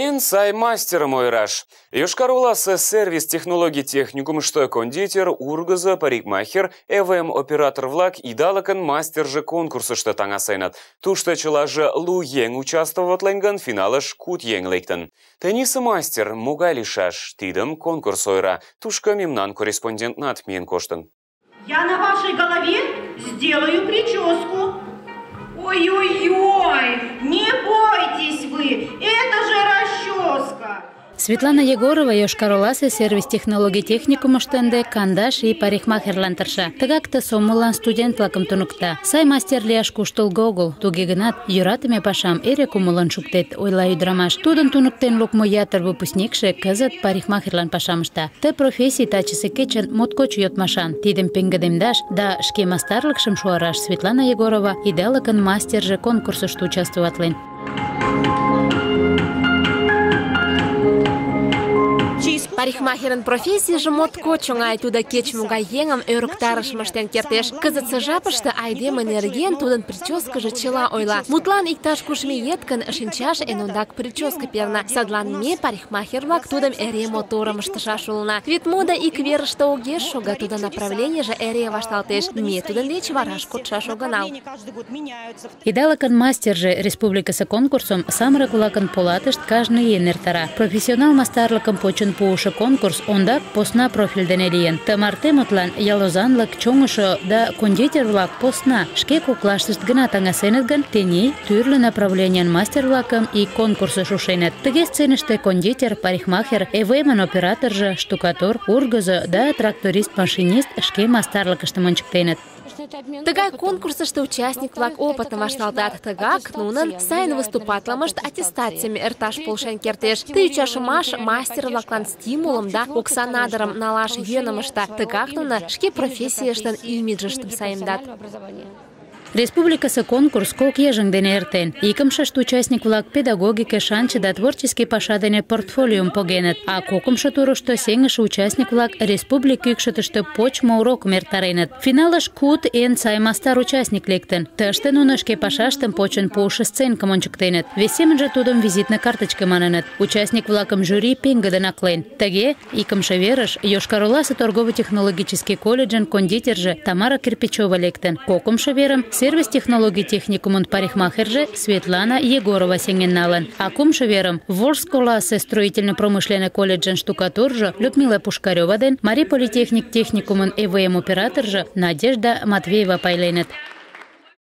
Инсай-мастер мой раш. Йошкар-Ола э, сервис технологий техникум, что кондитер, ургаза, парикмахер, ЭВМ оператор влак и далакан мастер же конкурса, что там сайнат. Ту, что чела же лу ең участвовать лэнган, финалыш кут ең лейктен. Теннисы мастер, мугай лишаш, тидым конкурс ойра. Тушка мемнан корреспондент над мен коштын. Я на вашей голове сделаю прическу. Ой-ой-ой, не бойтесь. Светлана Егорова Йошкар-Оласе сервис технологий техникум штенде кандаш и парикмахерлан тырша. Тыгакты сомылан студент-влакым туныкта. Сай мастер лияш куштылго огыл. Туге гынат, йӧратыме пашам эре кумылын шуктет, ойла ӱдырамаш. Тудын туныктен лукмо ятыр выпускникше кызыт парикмахерлан пашам ышта. Ты профессий тачысе кечын моткоч йотмашан. Тидым пеҥгыдемдаш да шке мастарлыкшым шуараш Светлана Егорова идалыкын мастерже конкурсышто участвоватлен. Парикмахерын профессияже моткоч оҥай тудо кеч-могай еҥым ӧрыктарышым ыштен кертеш. Кызытсе жапыште айдеме нерген тудын прическыже чыла ойла. Мутлан иктаж куш миет гын, шинчаш эн прическа перна. Садлан ме парикмахер-влак тудым эре моторым ыштышаш улына. Вет мода ик верыште огеш шога, тудо направленийже эре вашталтеш. Ме тудын вараш мастерже республикасы конкурсом самырык-влакын полатышт кажне эртара. Профессионал конкурс ондак посна профиль дене лийын. Мутлан ялозанлык чоҥышо да кондитер-влак посна шке коклаштышт гына таҥасеныт гын, тений тӱрлӧ направленийын мастер-влакым и конкурсыш ушеныт. Тыге сценыште кондитер, парикмахер, ЭВМ-ын операторжо, штукатур, ургызо да тракторист-машинист шке мастарлыкыштым ончыктеныт. Тыгай конкурсышто участник-влак опытым вашталтат. Тыгак нунын сайын выступатлымышт аттестациями эрташ полшен кертеш. Ты ӱчашымаш мастер-влаклан стимулым да окса надырым налаш йӧным ышта. Тыгак нуно шке профессийыштын имиджыштым саемдат. Республикасы конкурс кок ежың дене эртен. Икымшышт участник-влак педагогике, шанче да творческий паша дене портфолиум погеныт, а кокымшо турышто сеҥыше участник-влак республик ӱкшытыштӧ почмо урокым эртареныт. Финалыш куд эн сай мастар участник лектын. Тыште нуно шке пашаштым почын пуышо сценкым ончыктеныт. Вес семынже тудым визитна карточка маныныт. Участник-влакым жюри пеҥгыдын аклен. Тыге, икымше верыш Йошкар-Оласе торгово-технологический колледжын кондитерже Тамара Кирпичева лектын. Кокымшо верым сервис технологий техникумын парикмахерже Светлана Егорова сенгенналан. Акум шеверым Волжск классы строительно-промышленный колледжен штукатуржы Людмила Пушкарева ден Мари политехник техникумын ЭВМ операторжы Надежда Матвеева пайленет.